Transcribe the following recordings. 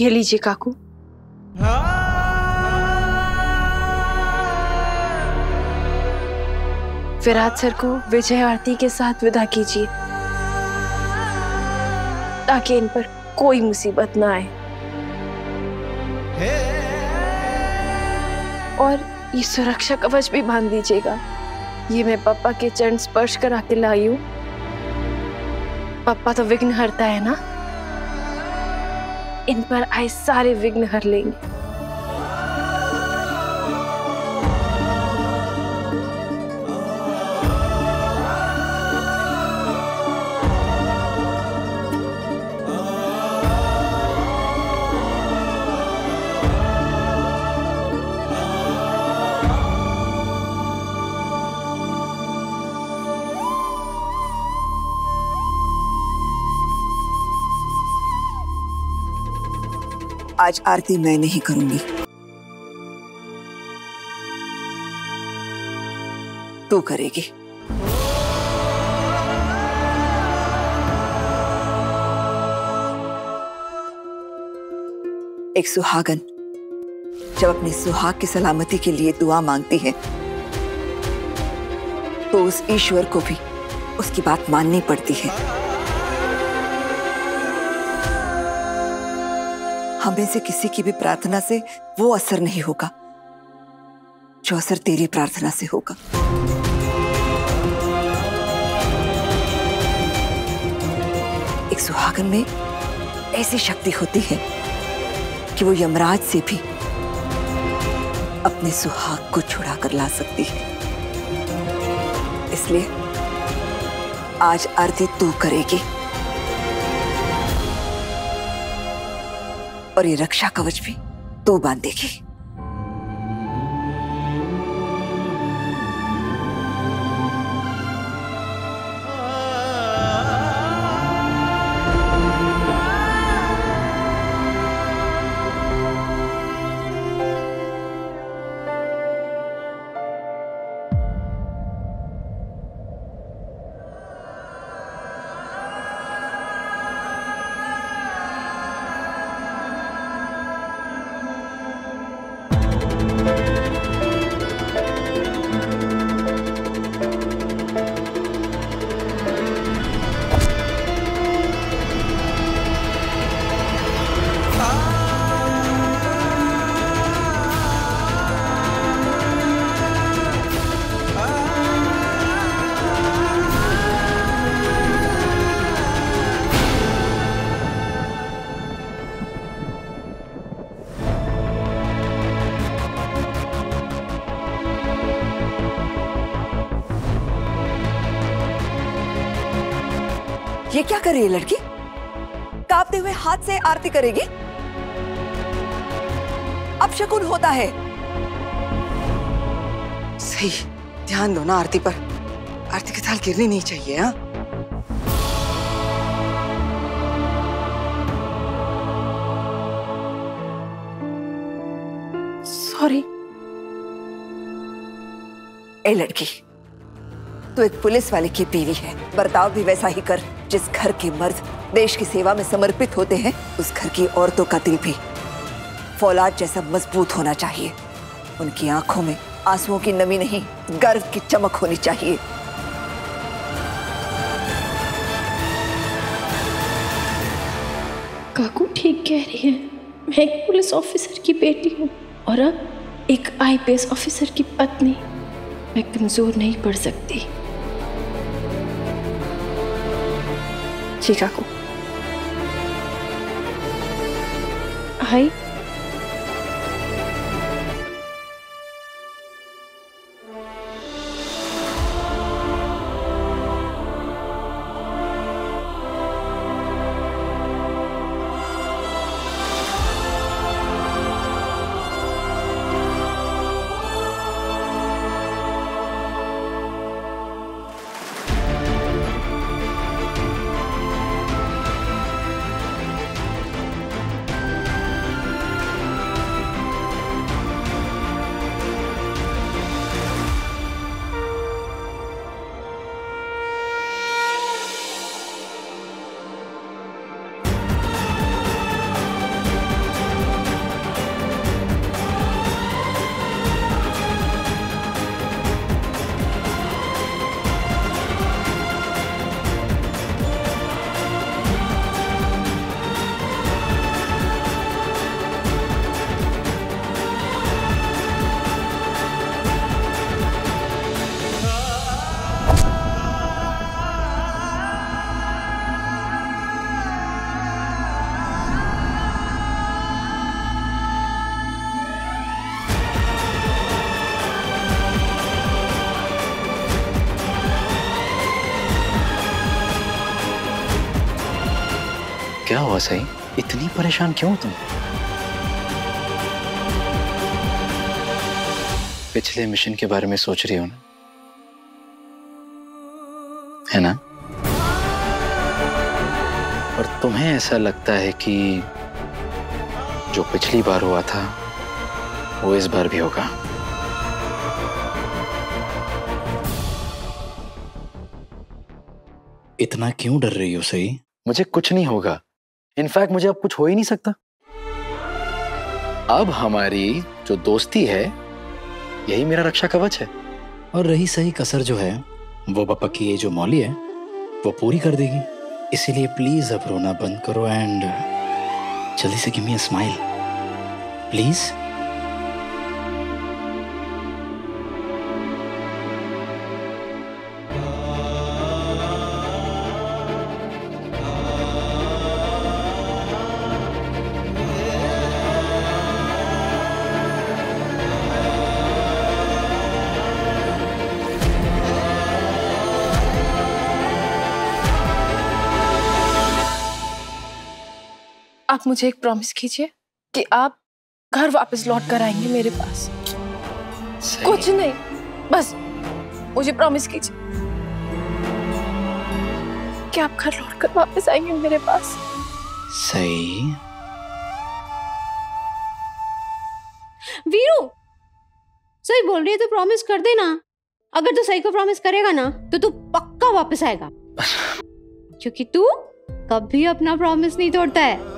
ये लीजिए काकू। विराट सर को विजय आरती के साथ विदा कीजिए, ताकि इन पर कोई मुसीबत ना आए। और ये सुरक्षा कवच भी बाँध दीजिएगा। ये मैं पापा के चरण स्पर्श करा के लाई हूँ। पापा तो विघ्न हरता है ना? इन पर आए सारे विघ्न हर लेंगे। आज आरती मैं नहीं करूँगी। तू करेगी। एक सुहागन, जब अपने सुहाग की सलामती के लिए दुआ मांगती है तो उस ईश्वर को भी उसकी बात माननी पड़ती है। हमें से किसी की भी प्रार्थना से वो असर नहीं होगा, जो असर तेरी प्रार्थना से होगा। एक सुहागन में ऐसी शक्ति होती है कि वो यमराज से भी अपने सुहाग को छुड़ा कर ला सकती है। इसलिए आज आरती तू करेगी। और ये रक्षा कवच भी तू बांधेगी क्या कर रही है लड़की? कांपते हुए हाथ से आरती करेगी? अब शकुन होता है। सही ध्यान दो ना आरती पर। आरती की थाल गिरनी नहीं चाहिए हाँ? सॉरी ए लड़की तू तो एक पुलिस वाले की बीवी है। बर्ताव भी वैसा ही कर। जिस घर के मर्द देश की सेवा में समर्पित होते हैं, उस घर की औरतों का दिल भी फौलाद जैसा मज़बूत होना चाहिए। उनकी आँखों में आंसुओं की नमी नहीं, गर्व की चमक होनी चाहिए। काकू ठीक कह रही है। मैं एक पुलिस ऑफिसर की बेटी हूँ और अब एक आईपीएस ऑफिसर की पत्नी। मैं कमज़ोर नहीं पड़ सकती। जी को आई क्या हुआ सही? इतनी परेशान क्यों हो तुम? पिछले मिशन के बारे में सोच रही हो ना? है ना? और तुम्हें ऐसा लगता है कि जो पिछली बार हुआ था वो इस बार भी होगा? इतना क्यों डर रही हो सही? मुझे कुछ नहीं होगा। इनफैक्ट मुझे अब कुछ हो ही नहीं सकता। अब हमारी जो दोस्ती है, यही मेरा रक्षा कवच है। और रही सही कसर जो है, वो पापा की ये जो मौली है, वो पूरी कर देगी। इसीलिए प्लीज़ अब रोना बंद करो एंड जल्दी से give me a smile please आप मुझे एक प्रॉमिस कीजिए कि आप घर वापस लौट कर आएँगे मेरे पास। कुछ नहीं बस मुझे प्रॉमिस कीजिए कि आप घर लौट कर वापस आएँगे मेरे पास। सही। वीरू सही बोल रही है तो प्रॉमिस कर देना। अगर तू सही को प्रॉमिस करेगा ना तो तू पक्का वापस आएगा। क्योंकि तू कभी अपना प्रॉमिस नहीं तोड़ता है।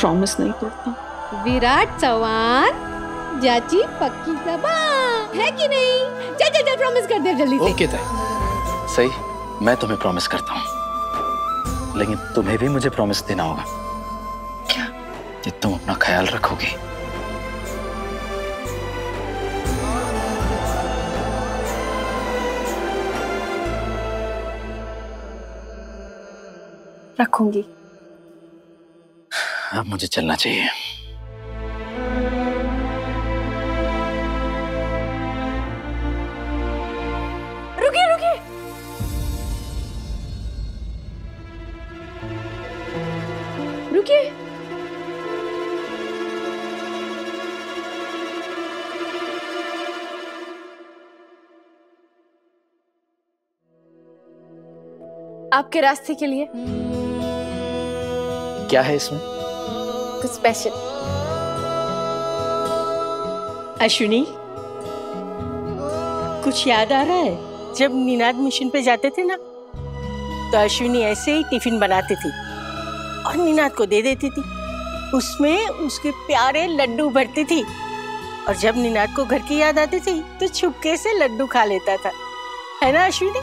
प्रॉमिस नहीं तोड़ता विराट चौहान जाची पक्की जबान है कि नहीं? चल चल चल प्रॉमिस कर दे जल्दी से। ओके ताई। सही मैं तुम्हें प्रॉमिस करता हूँ। लेकिन तुम्हें भी मुझे प्रॉमिस देना होगा। क्या? कि तुम अपना ख्याल रखोगी। रखूँगी। अब मुझे चलना चाहिए। रुकिए रुकिए। रुकिए। आपके रास्ते के लिए। क्या है इसमें? कुछ स्पेशल अश्विनी, कुछ याद आ रहा है? जब नीनाद मिशन पे जाते थे ना तो अश्विनी ऐसे ही टिफ़िन बनाती थी और निनाद को दे देती थी। उसमें उसके प्यारे लड्डू भरती थी और जब निनाद को घर की याद आती थी तो छुपके से लड्डू खा लेता था। है ना अश्विनी?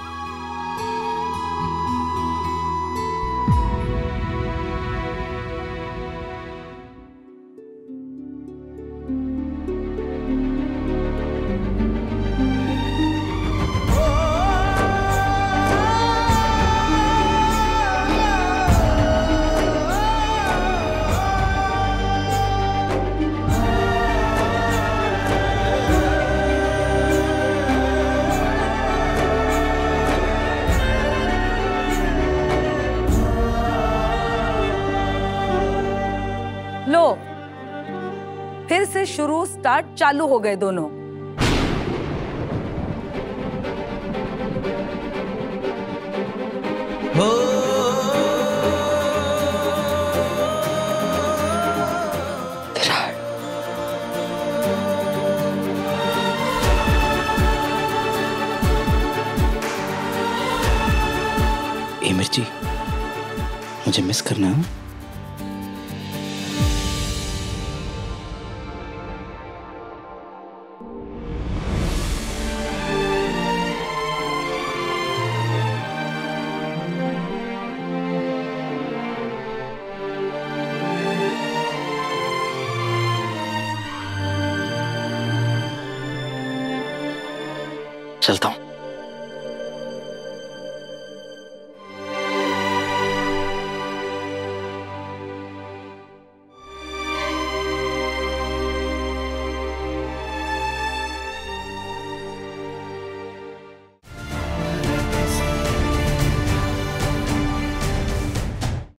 से शुरू स्टार्ट चालू हो गए दोनों। मिर्ची मुझे मिस करना है। चलता हूँ।